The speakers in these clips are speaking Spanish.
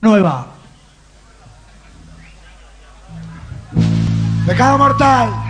nueva. Pecado mortal.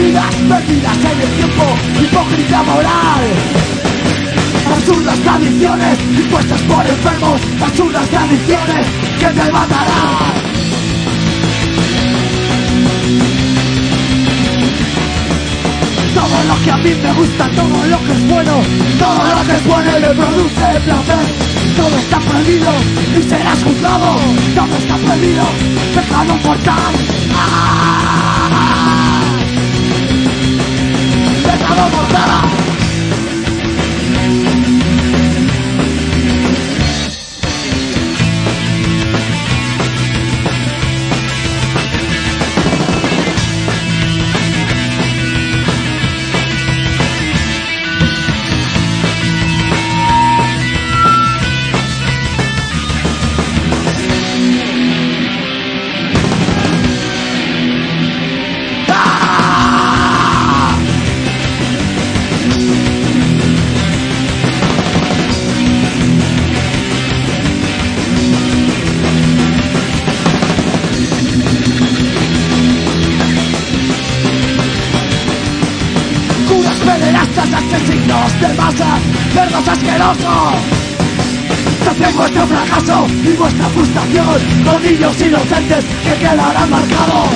Reprimidas, perdidas en el tiempo, hipócrita moral. Absurdas tradiciones impuestas por enfermos, absurdas tradiciones que te matarán. Todo lo que a mí me gusta, todo lo que es bueno, todo lo que es bueno y me produce placer. Todo está prohibido y serás juzgado. Todo está prohibido, pecado mortal. ¡Ah! De masa, cerdos asquerosos. Hacen vuestro fracaso y vuestra frustración con niños inocentes que quedarán marcados.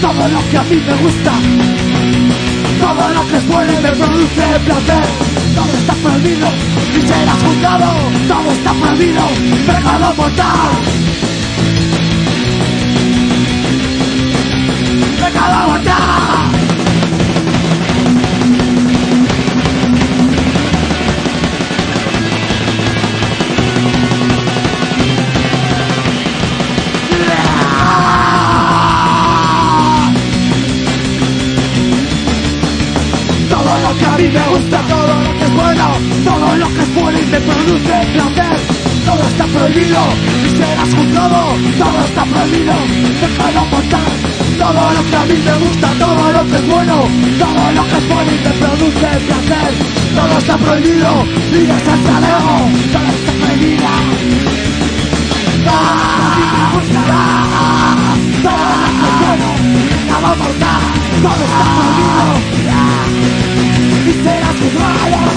Todo lo que a mí me gusta, todo lo que es bueno y me produce placer. Todo está prohibido y serás juzgado. Todo está prohibido, pecado mortal. Todo lo que es bueno, todo lo que es bueno y me produce placer. Todo está prohibido y serás juzgado. Todo está prohibido, pecado mortal. Todo lo que a mí me gusta, todo lo que es bueno, todo lo que es bueno y me produce placer. Todo está prohibido y de salsaleo. Todo está prohibido. Ah, todo lo que es bueno. Todo está prohibido. higher